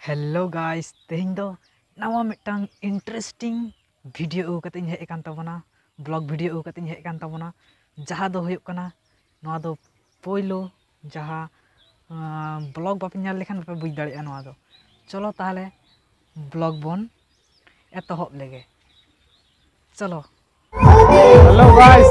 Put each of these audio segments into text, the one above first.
Hello guys तेहन दो नवा मिटंग इंटरेस्टिंग वीडियो कतें हेज काना ब्लॉग वीडियो कतें हेज जहाँ दो पोलो जहाँ ब्लॉग बापे लेखान बापे बुझ दाड़ा चलो ताहले ब्लॉग बन एतहब लेगे চলো হ্যালো গাইস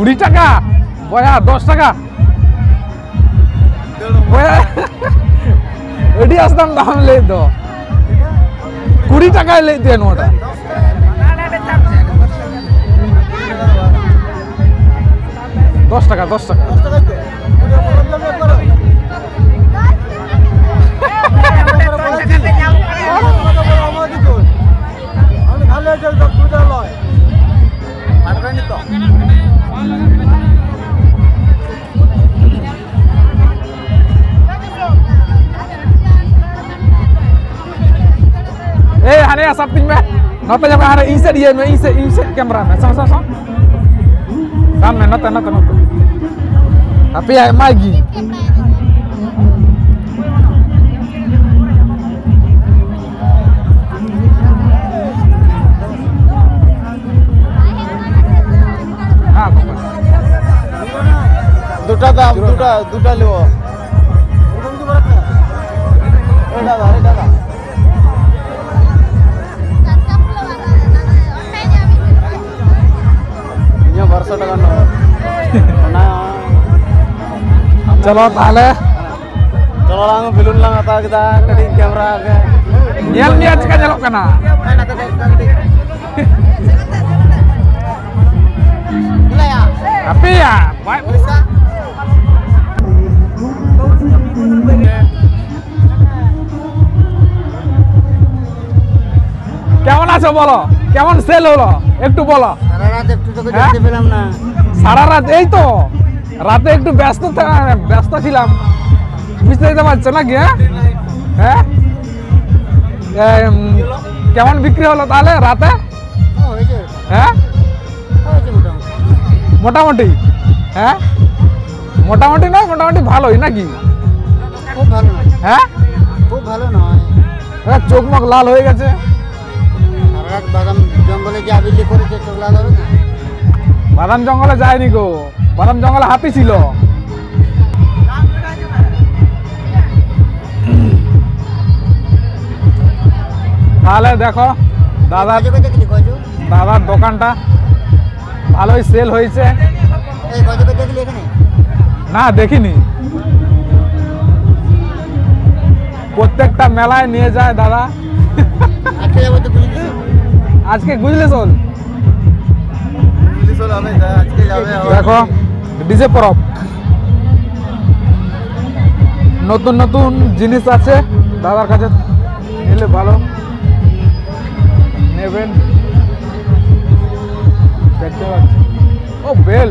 Udi টাকা? বয়া, দশ টাকা? এটি আসতাম দাম লেই তো। কুড়ি টাকায় লেই দেন ওটা দশ টাকা দশ টাকা। Eh, hane ya sapting me. Nota jam hane ise dia me ise ise kamera me. Sama sama sama. Sama nota nota nota. Tapi ya magi. দুটা দাম দুটা দুটা লিব এটা দা এটা দা ini baru satu kan karena Chalo tahle. kalau lang belum lang atau kita kadi kamera আছো বলো। কেমন সেল হলো? একটু বলো। সারা রাত হ্যাঁ? সারা রাত এই তো। রাতে একটু ব্যস্ত ব্যস্ত ছিলাম। বুঝতে দিতে পারছ নাকি হ্যাঁ? হ্যাঁ? কেমন বিক্রি হলো তাহলে রাতে? হ্যাঁ মোটামুটি। মোটামুটি হ্যাঁ? মোটামুটি নয় মোটামুটি ভালোই নাকি? হ্যাঁ? খুব ভালো নয়। চোখ মুখ লাল হয়ে গেছে। বাদাম জঙ্গলে যে আবিলি করেছে চোখলা ধরে না। বাদাম জঙ্গলে যায়নি গো। বাদাম জঙ্গলে হাতি ছিল। তাহলে দেখো দাদা কজু কজু দেখলি কজু দাদার দোকানটা ভালোই সেল হয়েছে। না দেখিনি। প্রত্যেকটা মেলায় নিয়ে যায় দাদা। আজকে বুঝলে চল। দেখো, ডিজে পরব। নতুন নতুন জিনিস আছে, দাদার কাছে নিলে ভালো। নেবেন। দেখতে পাচ্ছি। ও, বেল।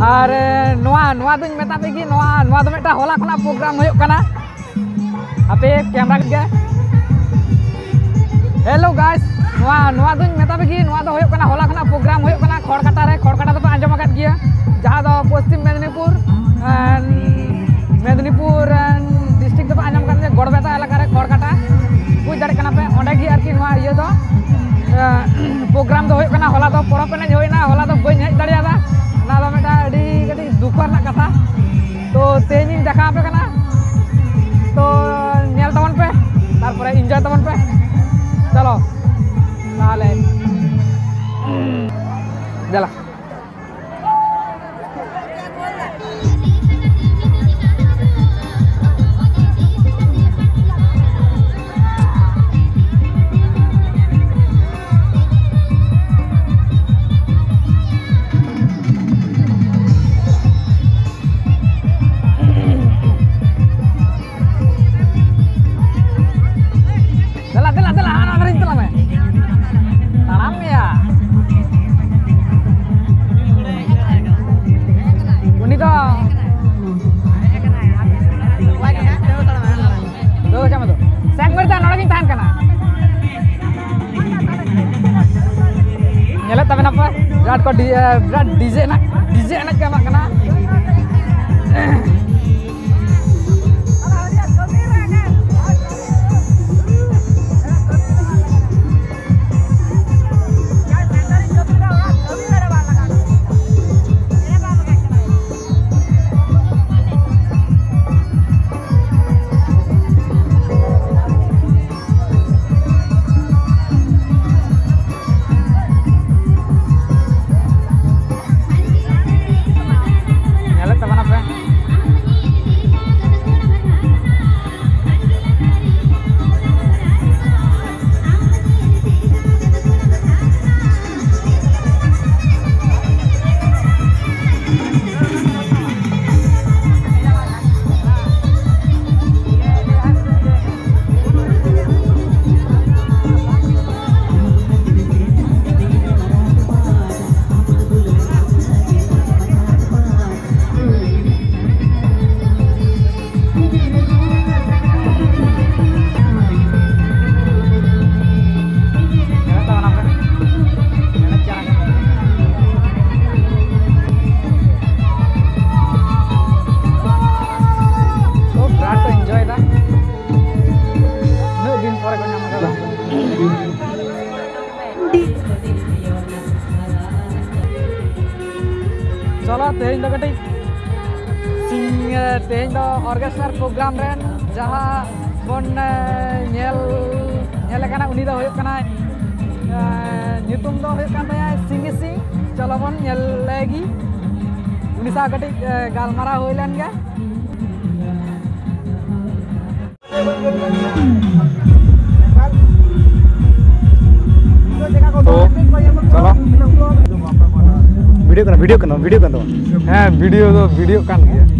ᱟᱨ ᱱᱚᱣᱟ ᱱᱚᱣᱟ ᱫᱚᱧ ᱢᱮᱛᱟ ᱯᱮᱜᱮ ᱱᱚᱣᱟ ᱱᱚᱣᱟ ᱫᱚ ᱢᱤᱫᱴᱟᱝ ᱦᱚᱞᱟ ᱠᱷᱚᱱᱟᱜ ᱯᱨᱳᱜᱨᱟᱢ ᱦᱩᱭᱩᱜ ᱠᱟᱱᱟ ᱟᱯᱮ ᱠᱮᱢᱨᱟ ᱜᱮ ᱦᱮᱞᱳ ᱜᱟᱭᱥ ᱱᱚᱣᱟ ᱱᱚᱣᱟ ᱫᱚᱧ ᱢᱮᱛᱟ ᱯᱮᱜᱮ ᱱᱚᱣᱟ ᱫᱚ ᱦᱩᱭᱩᱜ ᱠᱟᱱᱟ ᱦᱚᱞᱟ ᱠᱷᱚᱱᱟᱜ ᱯᱨᱳᱜᱨᱟᱢ ᱦᱩᱭᱩᱜ ᱠᱟᱱᱟ ᱠᱷᱚᱲᱠᱟᱴᱟ ᱨᱮ ᱠᱷᱚᱲᱠᱟᱴᱟ ᱫᱚᱯᱮ ᱟᱸᱡᱚᱢ ᱟᱠᱟᱫ ᱜᱮᱭᱟ ᱡᱟᱦᱟᱸ ᱫᱚ ᱯᱚᱥᱪᱤᱢ ᱢᱮᱫᱽᱱᱤᱯᱩᱨ ᱢᱮᱫᱽᱱᱤᱯᱩᱨ ᱰᱤᱥᱴ্রিক্ট ᱫᱚᱯᱮ ᱟᱸᱡᱚᱢ ᱟᱠᱟᱫ ᱜᱮᱭᱟ ᱜᱚᱲᱵᱮᱛᱟ ᱮᱞᱟᱠᱟ ᱨᱮ ᱠᱷᱚᱲᱠᱟᱴᱟ ᱵᱩᱡᱽ ᱫᱟᱲᱮᱭᱟᱜ ᱠᱟᱱᱟ ᱯᱮ ᱚᱸᱰᱮ ᱜᱮ ᱟᱨᱠᱤ ᱱᱚᱣᱟ ᱤᱭᱟᱹ ᱫᱚ ᱯᱨᱳᱜᱨᱟᱢ ᱫᱚ ᱦᱩᱭᱩᱜ ᱠᱟᱱᱟ ᱦᱚᱞᱟ ᱫᱚ ᱯᱚᱨᱚᱵᱽ ᱮᱱᱮᱡ ᱦᱩᱭᱱᱟ ᱦᱚᱞᱟ ᱫᱚ ᱵᱟᱹᱧ ᱦᱮᱡ ᱫᱟᱲᱮᱭᱟᱫᱟ Eh, berat DJ nak, DJ nak kena orkestra program ren jaha bon eh, nyel nyel karena uni da kana eh, nyutum da hoyuk ya sing sing chalo bon nyel lagi uni sa kati eh, gal mara hoylan ga Video kan, video kan, video kan, video video kan, video kan, video kan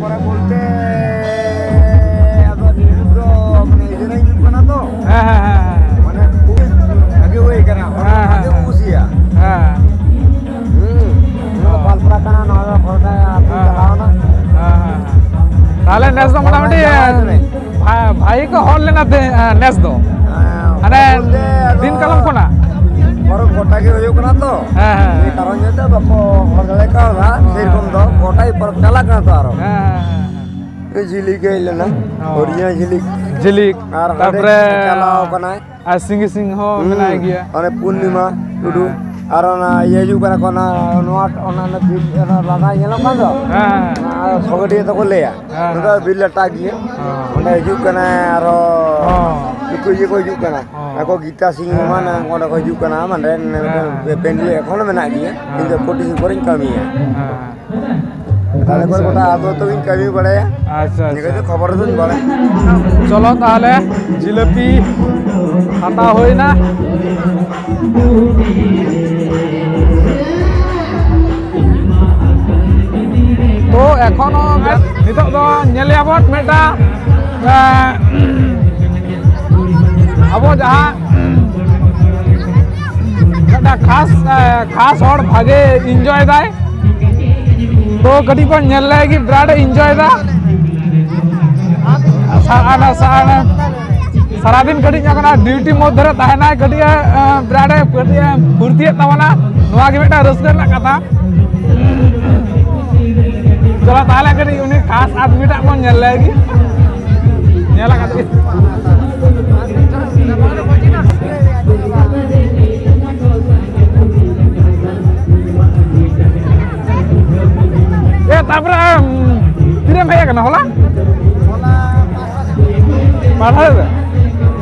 করা বলতে তাহলে নেস তো মোটামুটি ভাইকে হল লেনা নেস দো মানে দিন কালাম কোনা আমারও গোটাকে হয়ে না তো এই কারণ যেতে বাপো হরগালে কারণা সেরকম তো গোটাই পরব চালা না তো আরো এই ঝিলিক এলে না হরিয়া ঝিলিক ঝিলিক আর তারপরে চালাও কনায় আর সিং সিং হো মেনায় গিয়া অনে পূর্ণিমা টুডু আর না ইয়ে যুগ করে কোনা নোয়াট অনা না বিল না লাগা গেলাম কাজ হ্যাঁ আর সগড়িয়ে তো কলেয়া ওটা বিলটা গিয়ে ওটা যুগ কনা আর ইয়ে কই যুগ কনা ako gita sing mana ngoda ko যুগ কানা মানে পেন্ডি এখনো মেনা গিয়ে কিন্তু কোটি করিং kami ya তাহলে করে গোটা আদৌ তো kami বাড়ায় আচ্ছা নিকে আচ্ছা তো খবর তো বাড়ায় চলো তাহলে জিলেপি হাতা হই না তো এখনো নিতক দো নেলিয়াবন মেটা अब जहाँ। खास खास और भागे इंजॉय दाए तो कटी पर नल लाए कि ब्राड इंजॉय दा। साना साना सारा दिन कटी ना करना ड्यूटी मोड धरा ताहे ना कटी है ब्राड है कटी है पुर्ती है तमना नुआ की बेटा रस्कर ना कथा। चला ताला कटी उन्हें खास आदमी टा पर नल लाए कि। नल कटी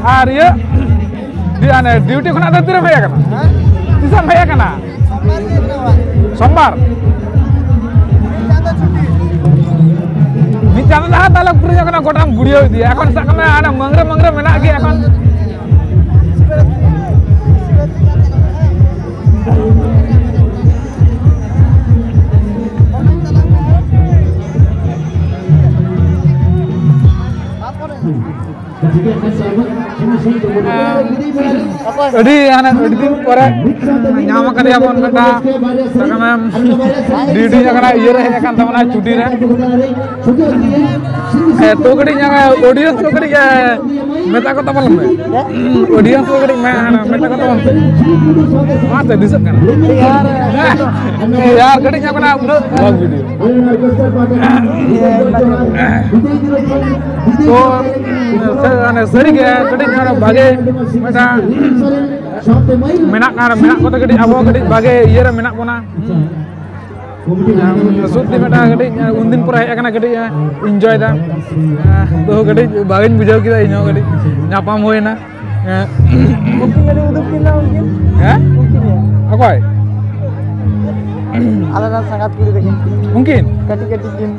Hari ya, di aneh duty kena tertidur, mayakan. Bisa mayakan, ah, sombar. Bicara tadi, bicara tadi, bicara tadi, bicara tadi, bicara tadi, bicara tadi, bicara bicara tadi, bicara tadi, bicara tadi, bicara tadi, bicara tadi, bicara tadi, bicara tadi, bicara tadi, bicara ᱧᱟᱢ ᱟᱠᱟᱫᱮᱭᱟ ᱵᱚᱱ ᱢᱤᱫᱴᱟᱝ ᱥᱟᱠᱟᱢᱮᱢ ᱰᱤᱰᱤ ᱟᱠᱟᱱᱟ ᱤᱭᱟᱹ ᱨᱮ ᱦᱮᱡ ᱟᱠᱟᱱ ᱛᱟᱵᱚᱱᱟ ᱪᱩᱰᱤ ᱨᱮ ᱛᱚ ᱠᱟᱹᱴᱤᱡ ᱚᱰᱤᱭᱳ ᱛᱚ ᱠᱟᱹᱴᱤᱡ Mena kota kedi, abo kedi, bagai, iya, mena kona. ᱥᱩᱫ ᱢᱤᱫᱴᱟᱝ ᱠᱟᱹᱴᱤᱡ ᱩᱱᱫᱤᱱ ᱯᱚᱨᱮ ᱦᱮᱡ ᱟᱠᱟᱱᱟ ᱠᱟᱹᱴᱤᱡ ᱤᱱᱡᱚᱭ ᱫᱟ ᱛᱚ ᱠᱟᱹᱴᱤᱡ ᱵᱟᱹᱧ ᱵᱩᱡᱷᱟᱹᱣ ᱠᱮᱫᱟ ᱤᱧ ᱦᱚᱸ ᱠᱟᱹᱴᱤᱡ ᱧᱟᱯᱟᱢ ᱦᱩᱭᱱᱟ ᱚᱠᱚᱭ ᱟᱞᱮ ᱨᱮᱱ ᱥᱟᱸᱜᱟᱛ ᱠᱩᱲᱤ ᱛᱟᱹᱠᱤᱱ ᱩᱱᱠᱤᱱ ᱠᱟᱹᱴᱤᱡ ᱠᱟᱹᱴᱤᱡ ᱠᱤᱱ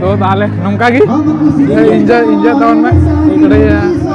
ᱛᱚ ᱛᱟᱦᱞᱮ ᱱᱚᱝᱠᱟ ᱜᱮ ᱤᱧᱡᱚᱭ ᱤᱧᱡᱚᱭ ᱛᱟᱵᱚᱱ ᱢᱮ ᱠᱟᱹᱴᱤᱡ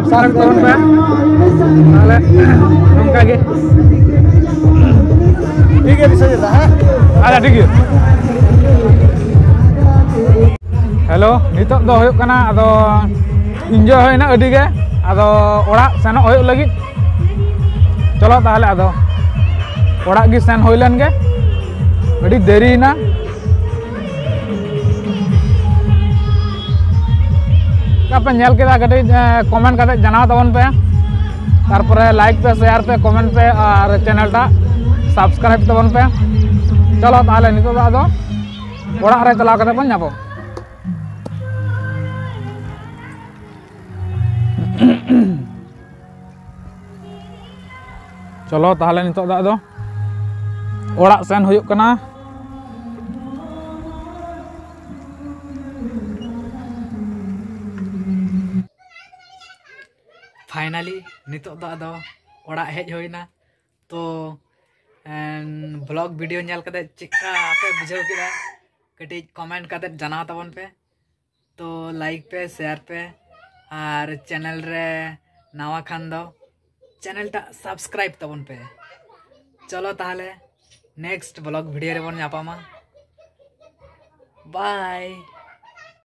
अब सारा कौन पे नाले। हम कागे ठीक है विषय दा हाँ? आला ठीक है। हेलो नितोग दो होय कना अदो इंजॉय होयना अडी गे अदो ओड़ा सेनो होय लगी? चलो ताले अदो ओड़ा गी सेन होयलन गे अडी देरी ना। कमेंट कर पे। तरह लाइक पे शेयर पे कमेंट पे, और चैनल सबसक्राइब तबन पे। चलो, तेल नितरे चला करपो चलो, तेल नित सेन होना फाइनली नित हज होना तो ब्लॉग वीडियो नल कदे चिक्का पे बुझाव किदा कटी कमेंट कदे जनाव तबन पे तो लाइक पे शेयर पे और चैनल रे नवा खान दो चैनल टा सब्सक्राइब तबन पे चलो ताहले नेक्स्ट ब्लॉग वीडियो रे बन जापामा बाय